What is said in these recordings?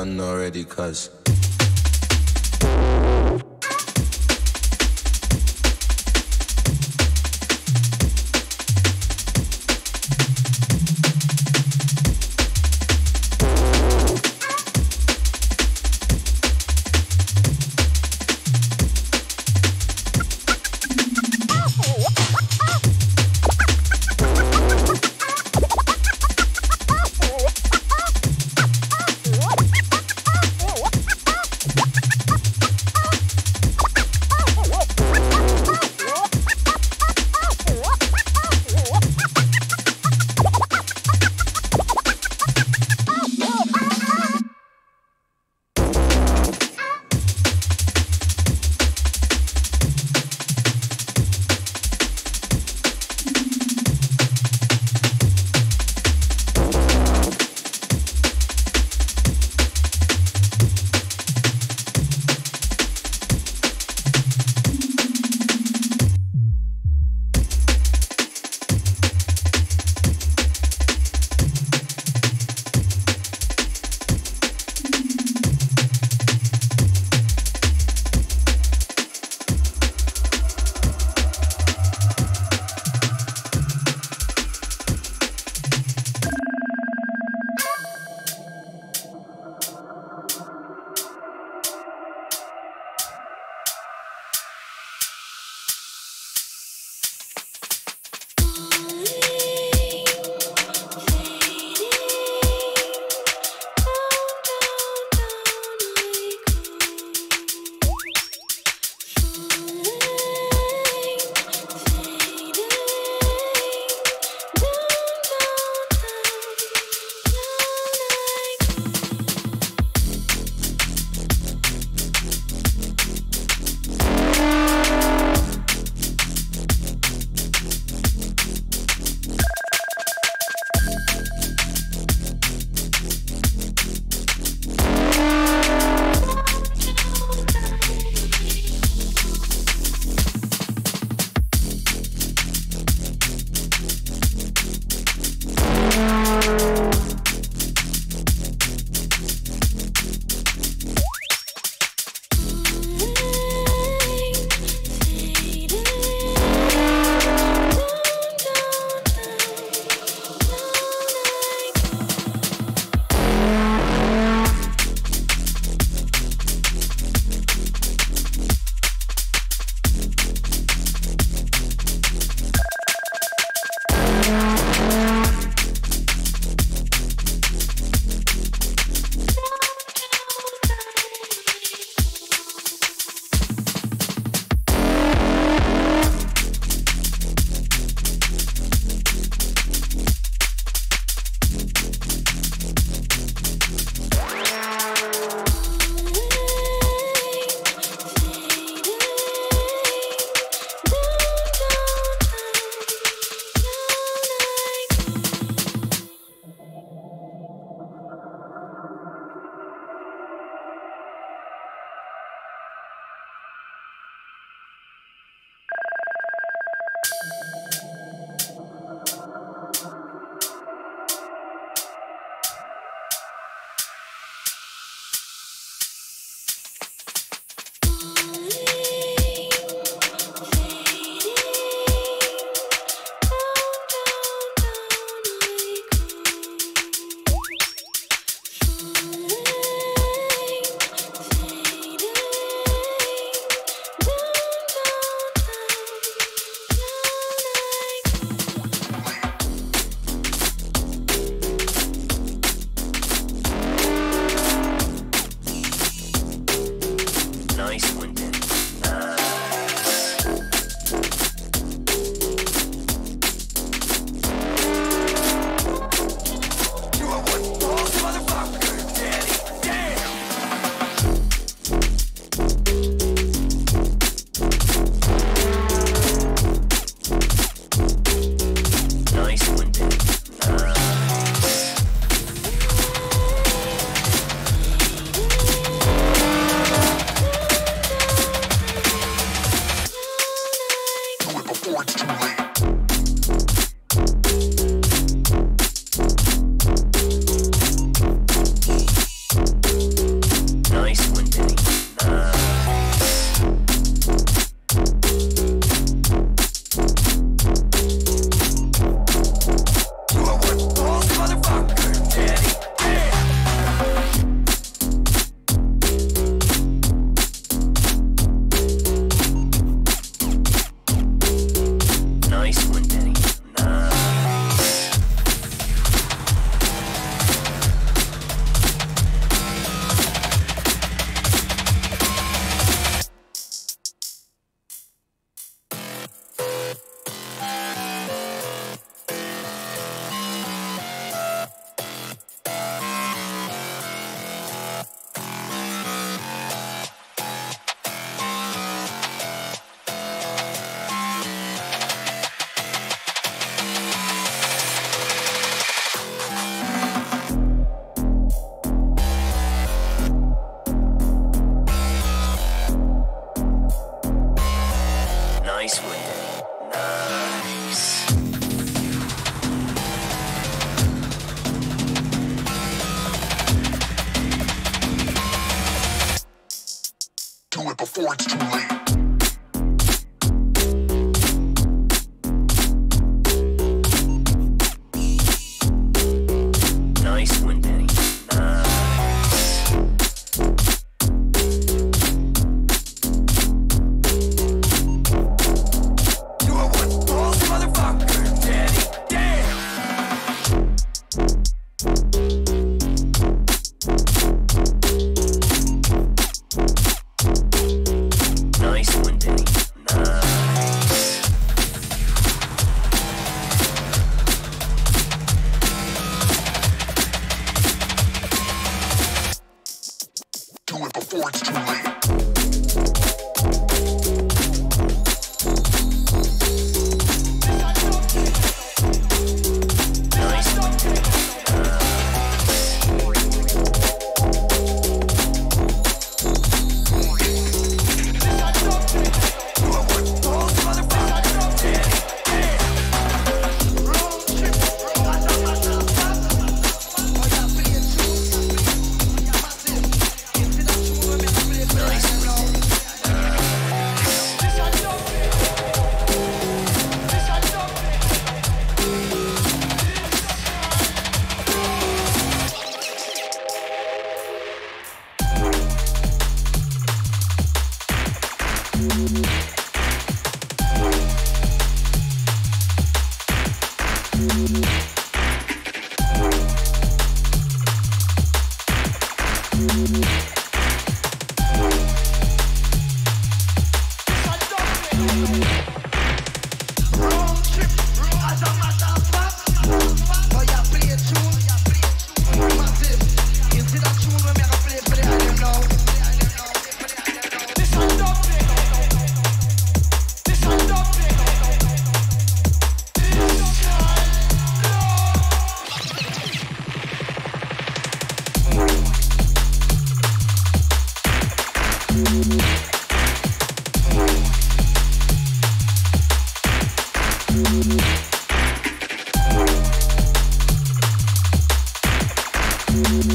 done already, cuz.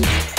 Bye.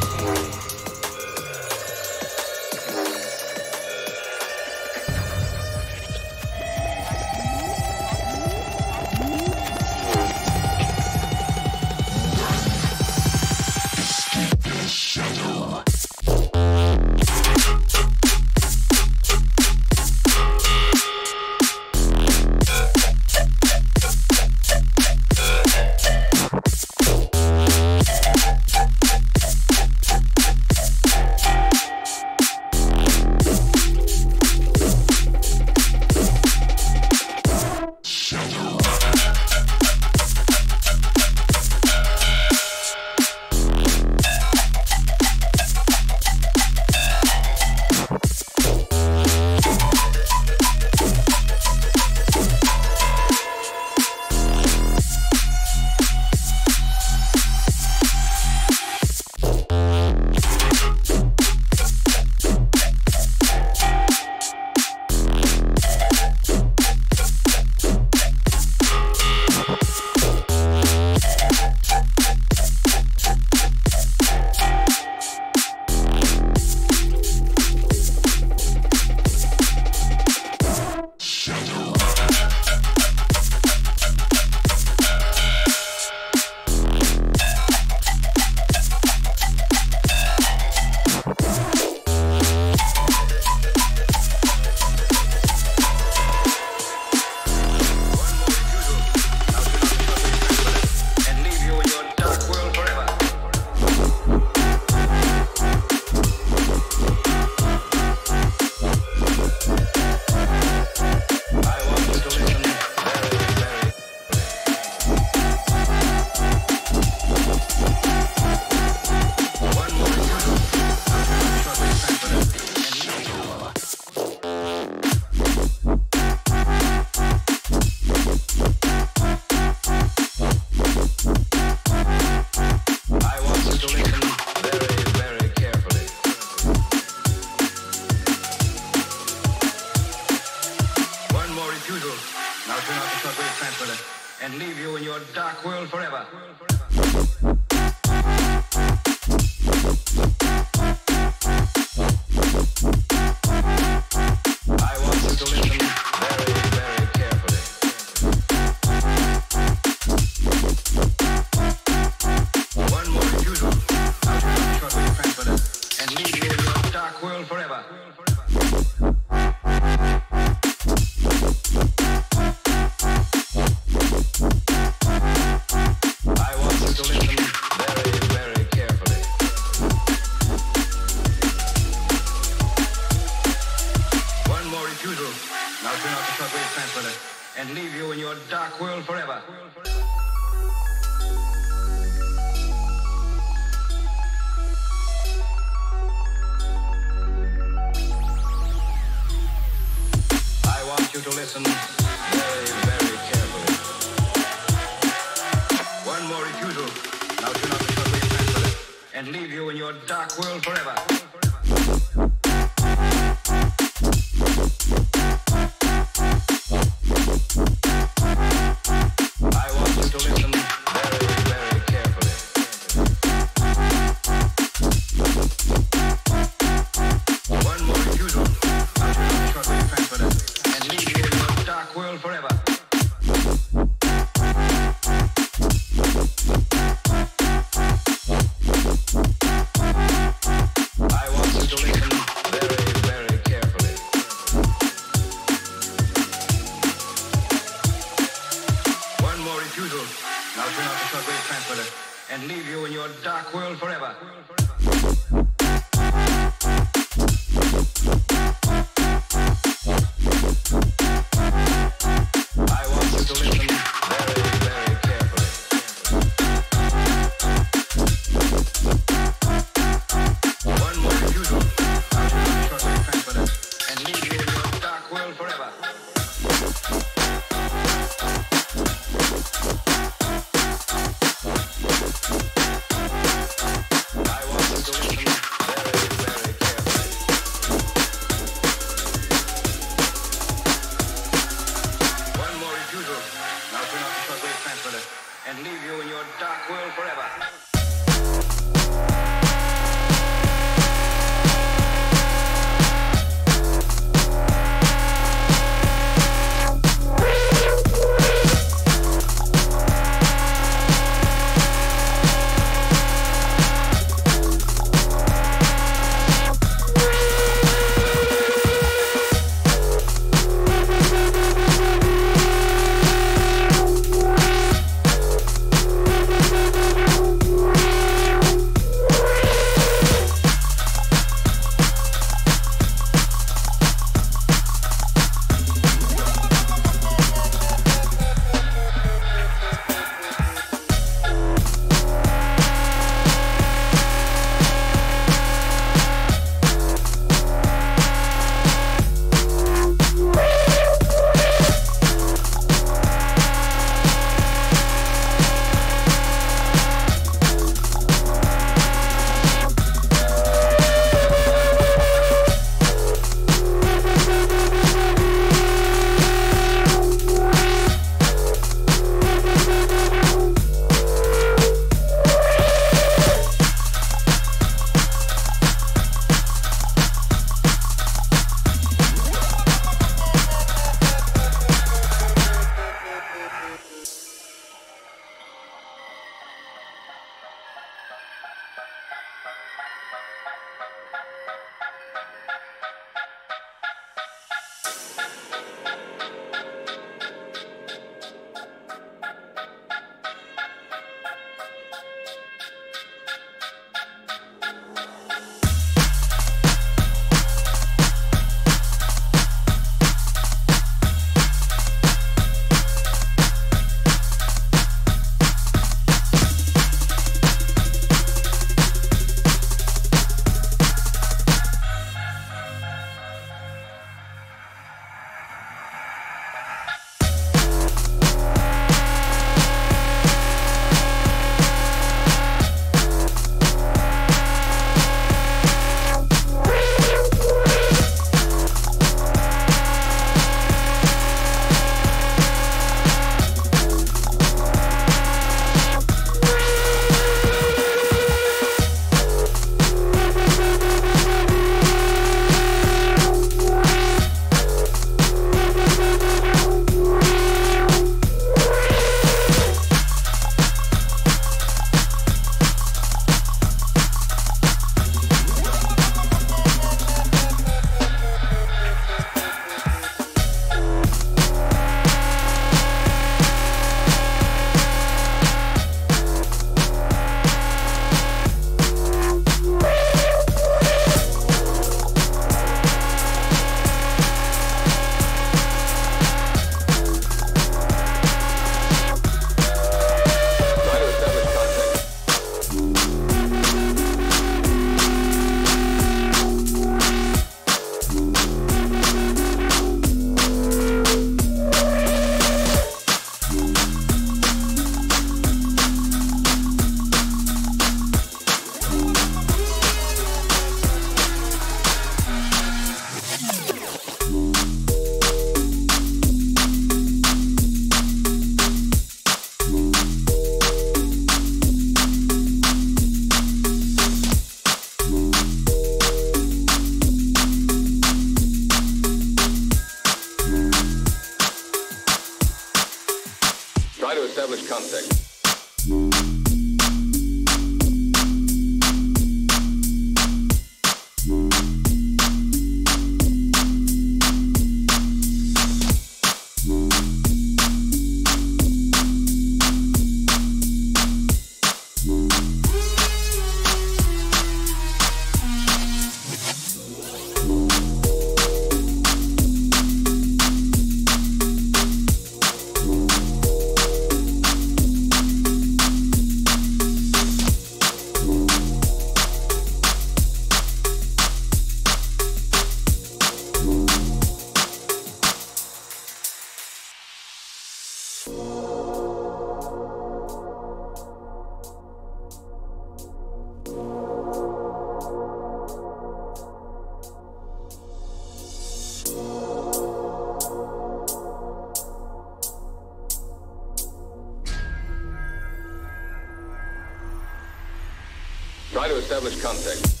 Try to establish contact.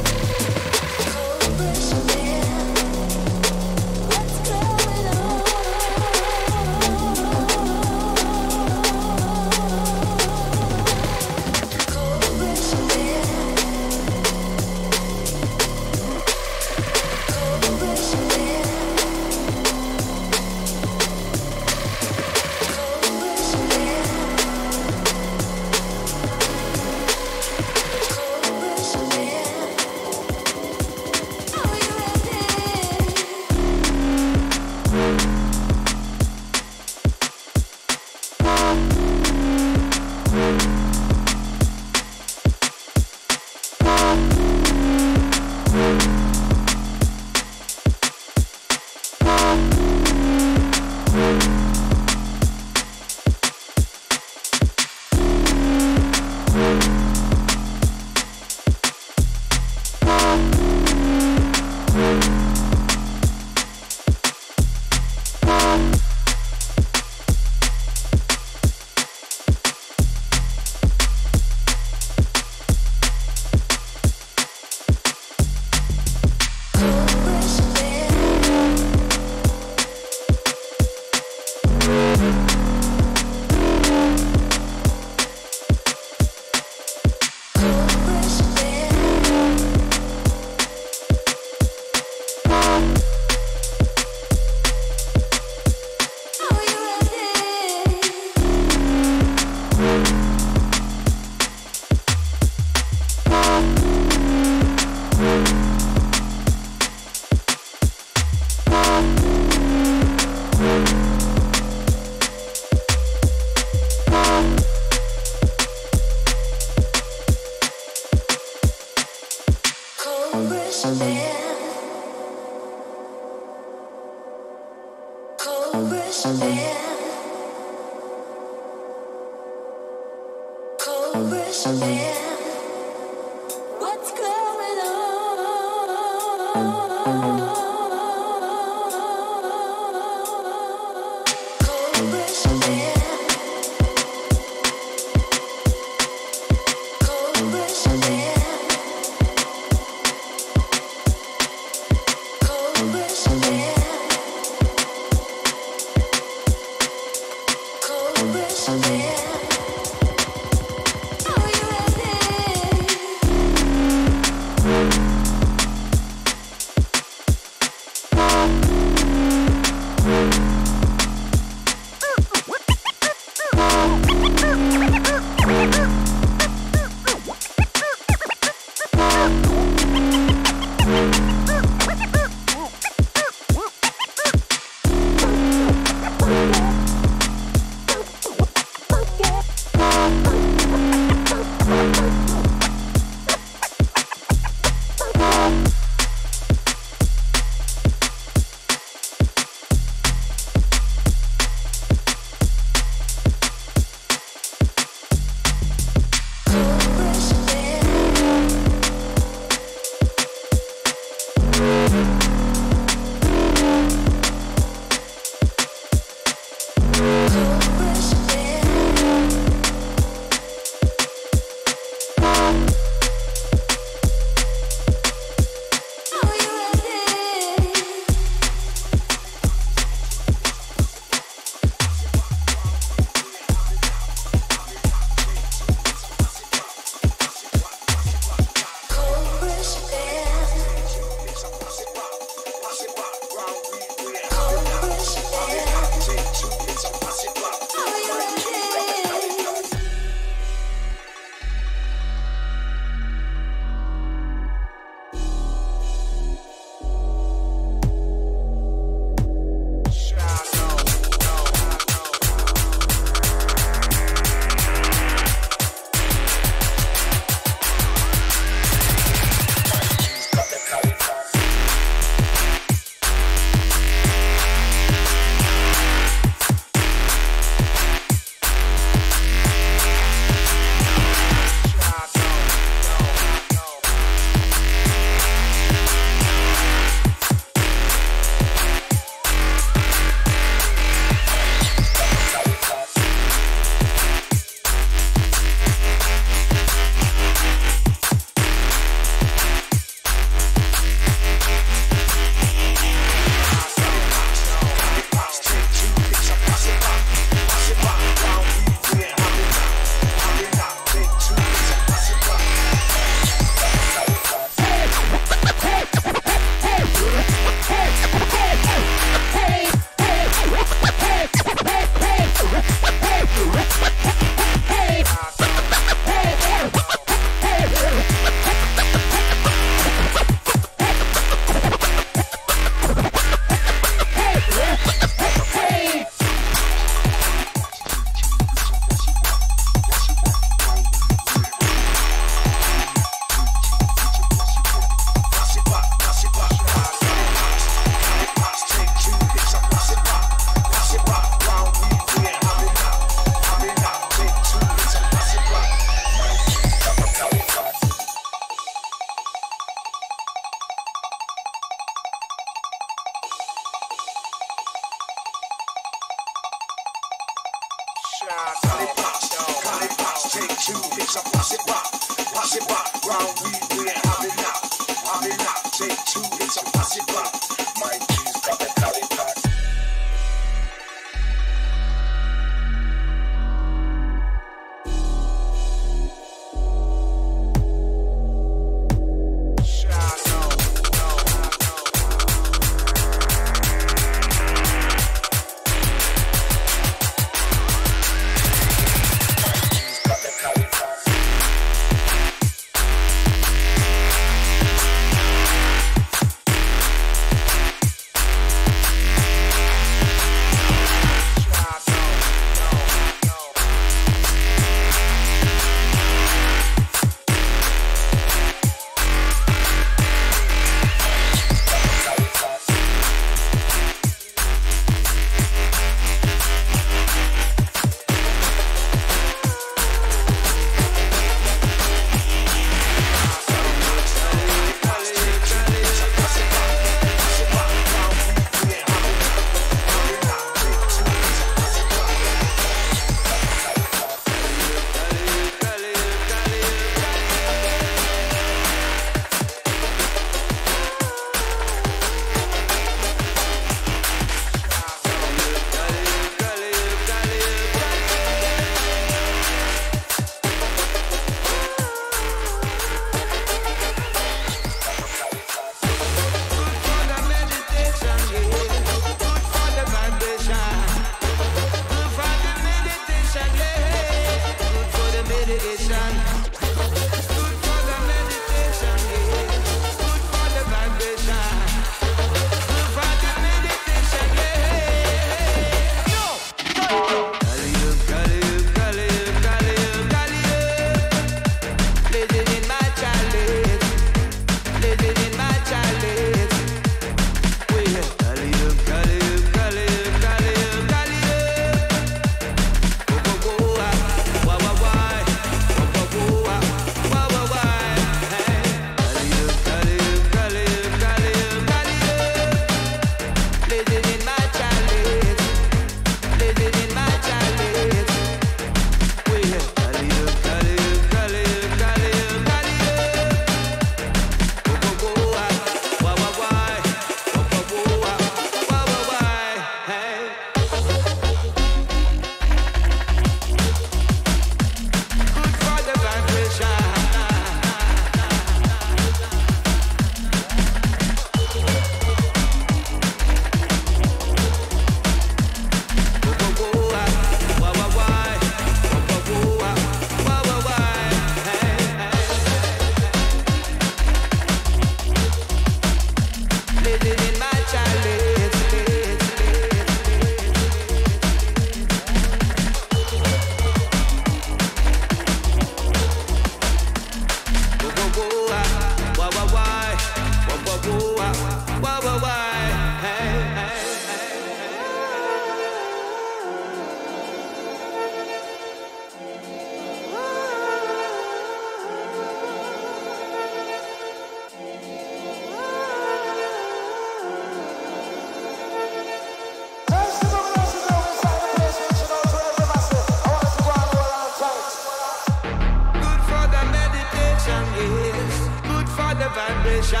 devotion.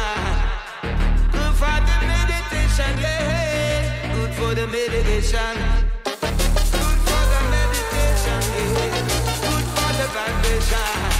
Good for the meditation, yeah. Good for the meditation. Good for the meditation, yeah. Good for the vibration.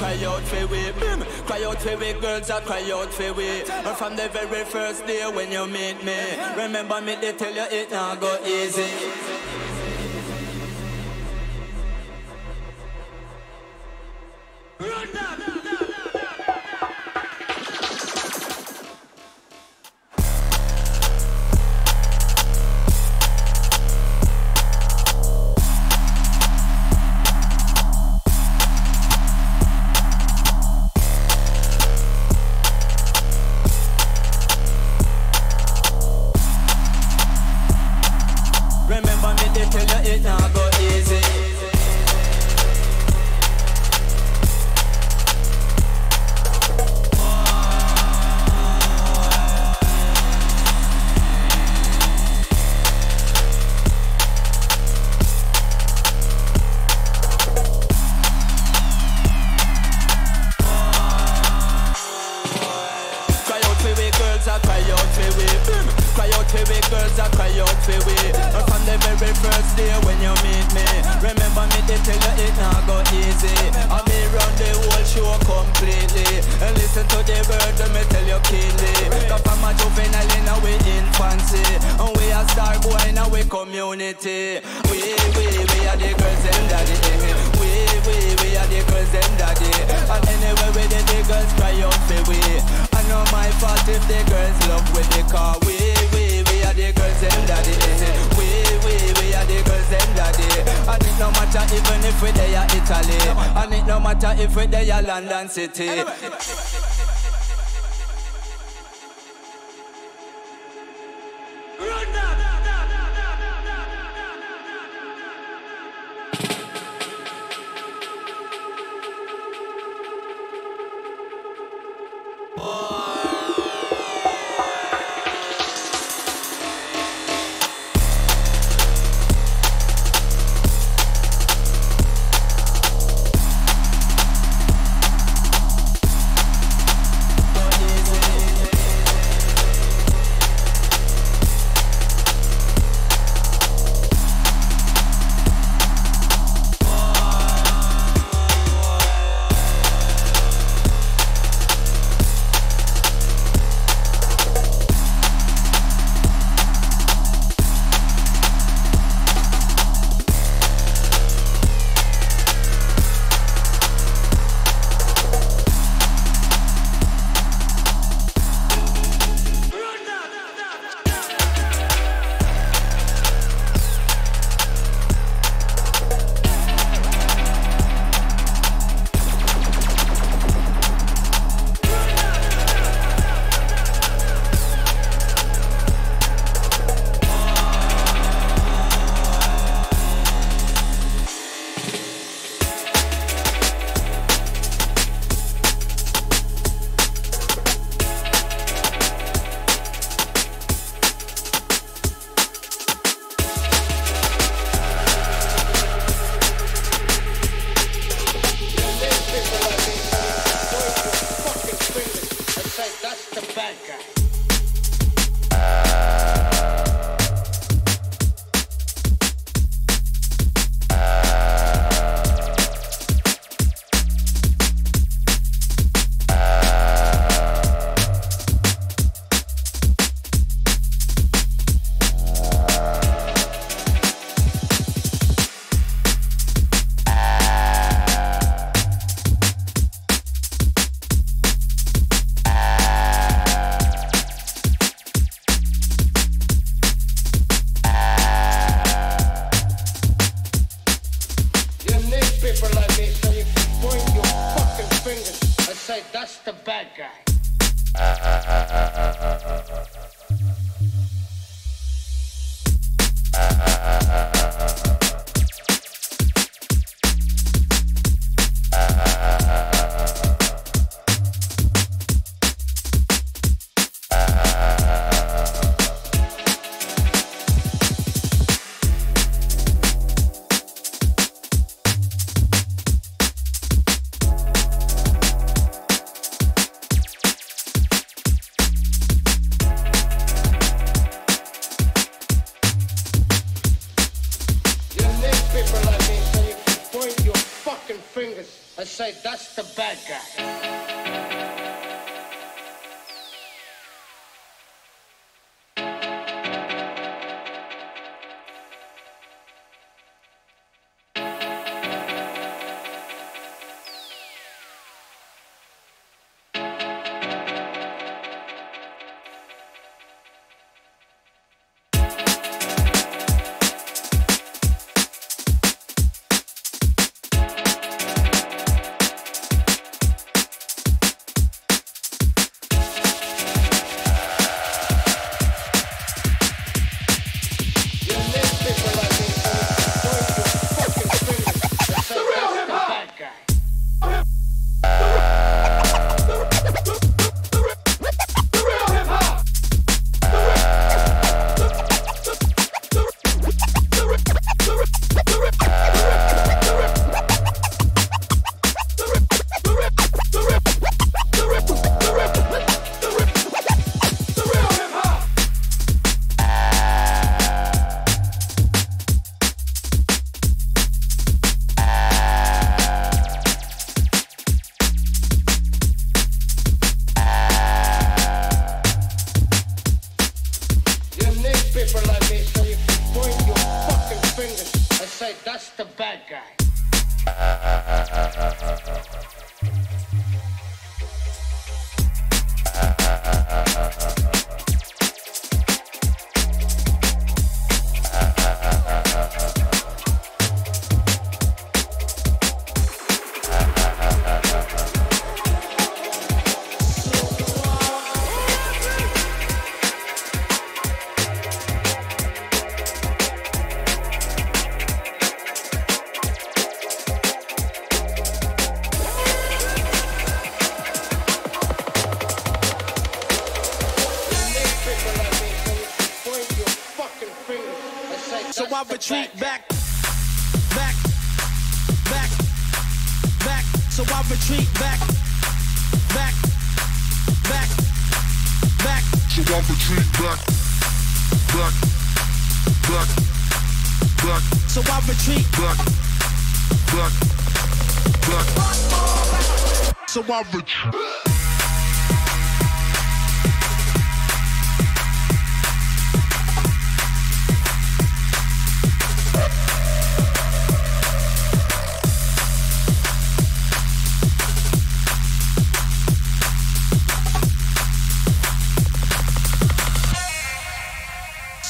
Cry out for we. Bim, hmm. cry out for we, girls I cry out for we. And from the very first day when you meet me, remember me, they tell you it not go easy.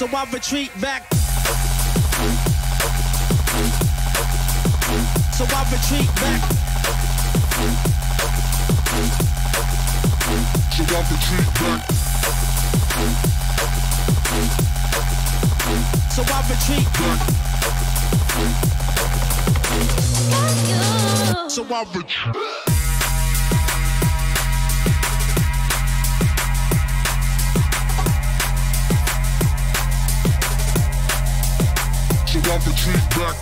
So I retreat. Back. So I retreat back. So I retreat back. So I retreat back. So I retreat. so I retreat back,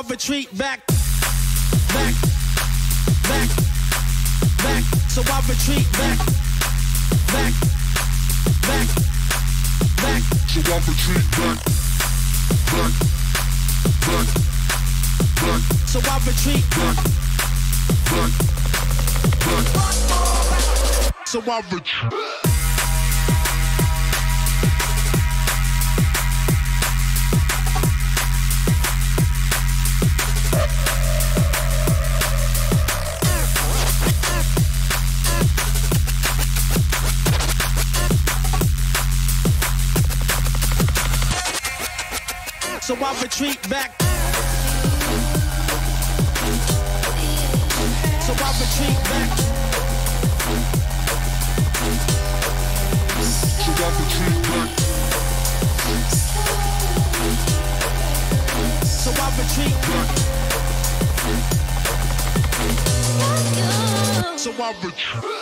I retreat back, back, back, back. So I retreat back, back, back, back. so I retreat back, back, back, back, So I retreat back, back, back. So I retreat. So I retreat back. So I retreat back. So I retreat back, So I retreat. so I retreat.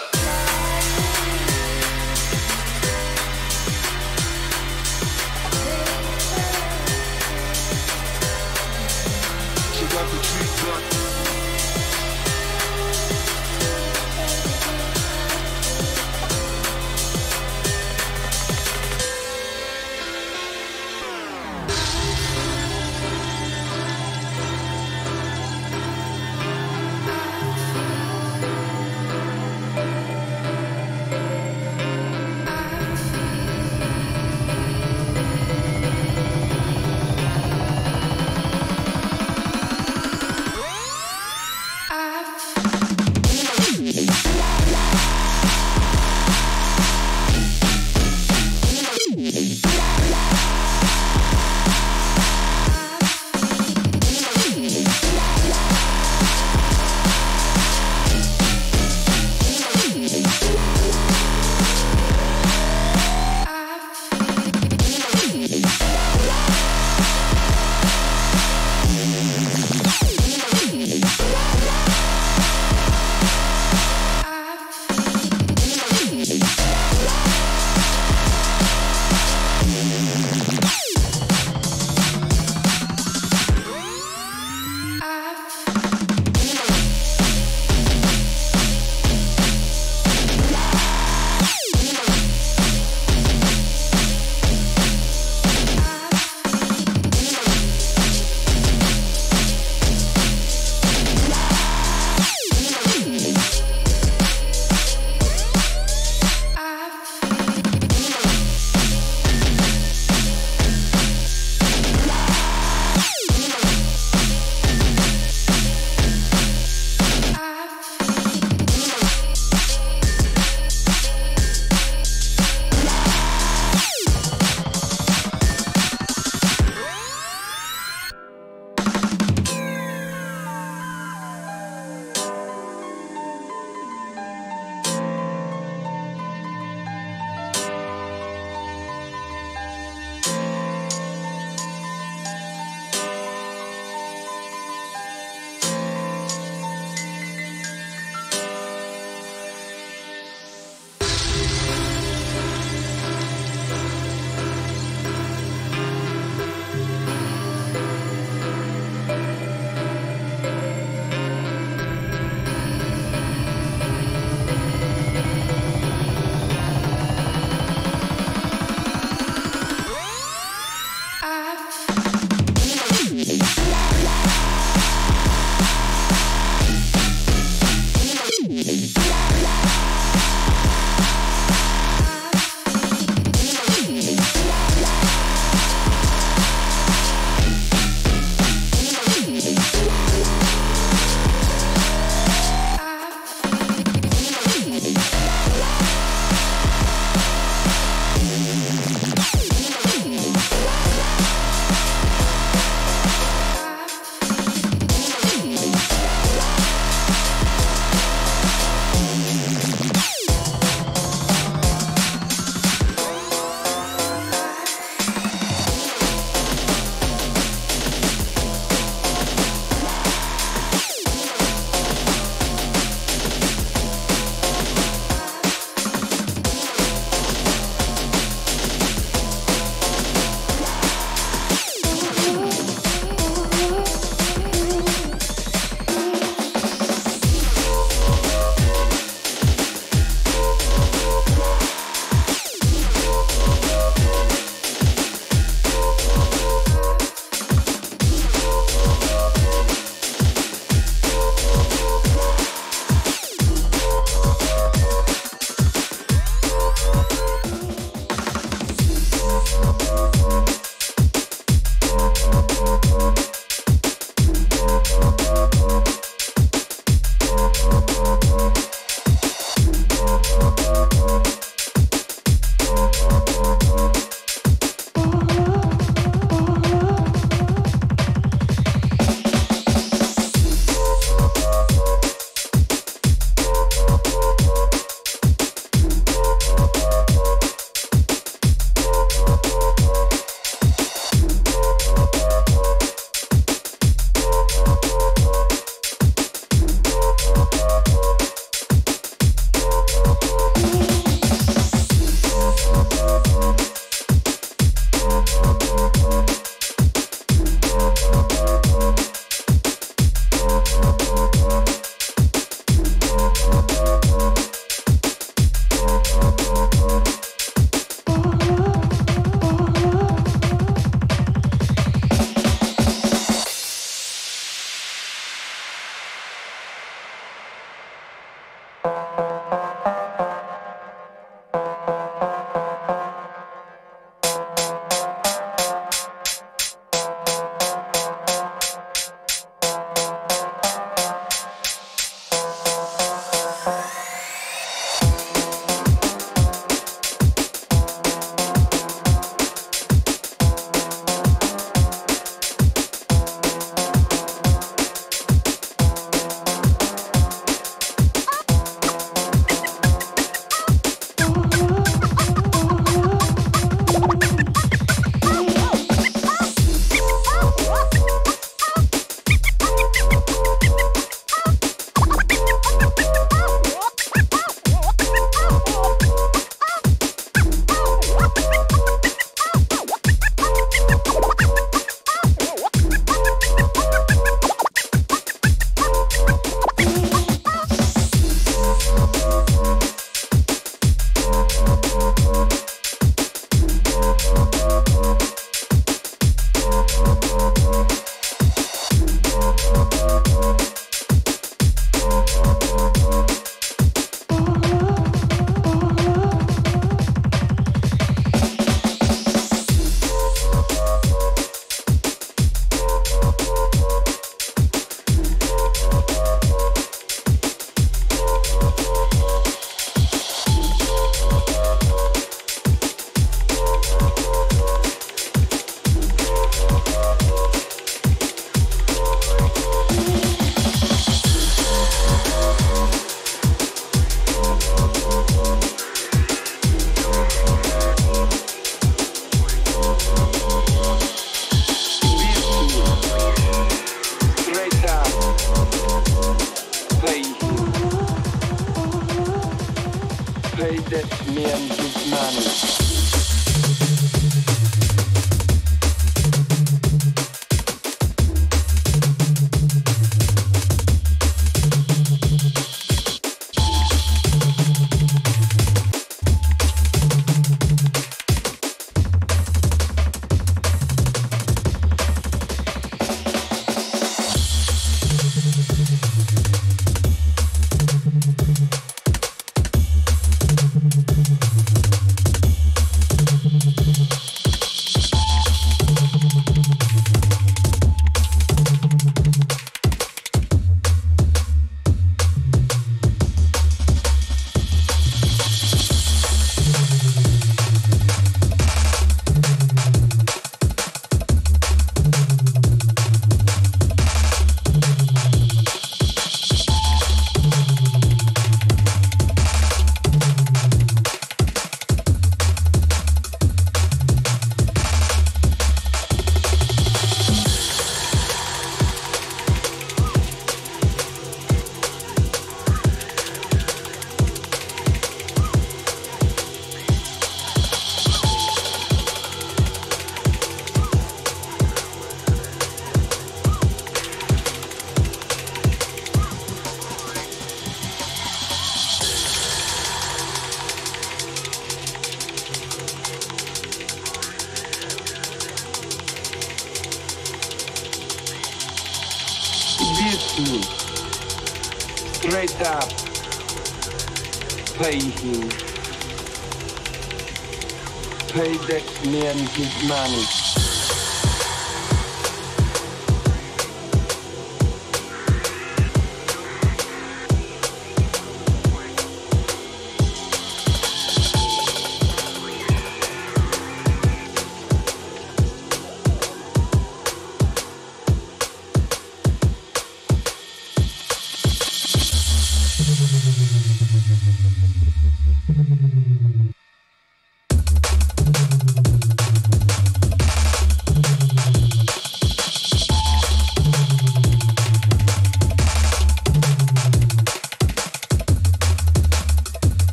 Man his money.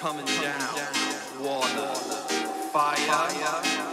Coming down, water, fire,